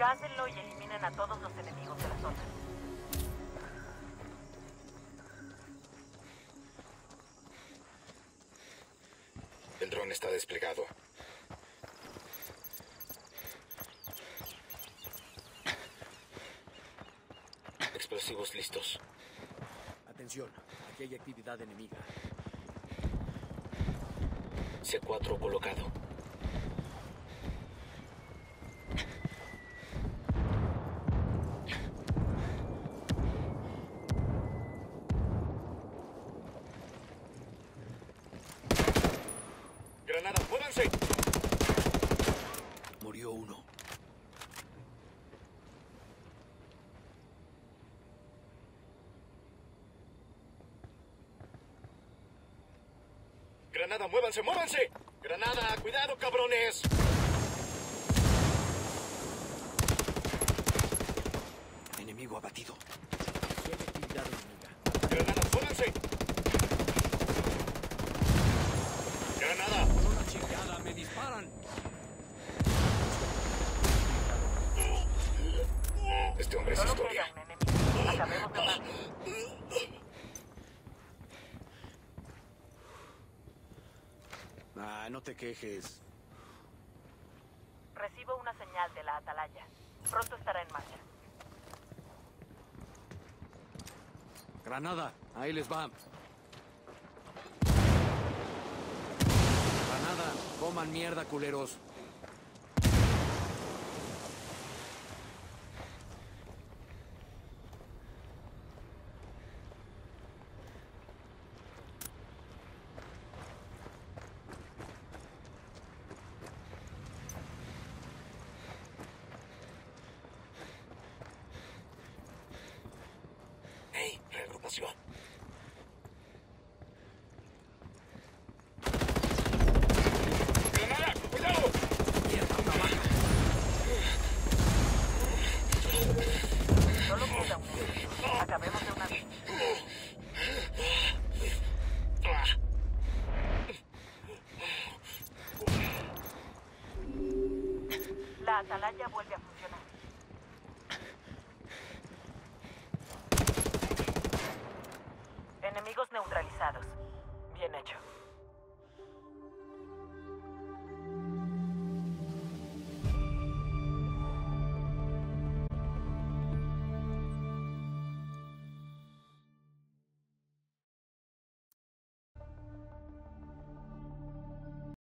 Cáncenlo y eliminen a todos los enemigos de la zona. El dron está desplegado. Explosivos listos. Atención, aquí hay actividad enemiga. C4 colocado. Granada, muévanse. Murió uno. Granada, muévanse, muévanse. Granada, cuidado, cabrones. Enemigo abatido. Aquí hay actividad enemiga. Granada, muévanse. Granada. Con una chingada me disparan. Este hombre es historia. Acabemos de matar. Ah, no te quejes. Recibo una señal de la atalaya. Pronto estará en marcha. Granada, ahí les va. Granada, coman mierda, culeros. Hey. Granada, cuidado. Mierda, una baja. Solo queda un enemigo. Acabemos de una vez. La atalaya vuelve a funcionar. Enemigos neutralizados. Bien hecho.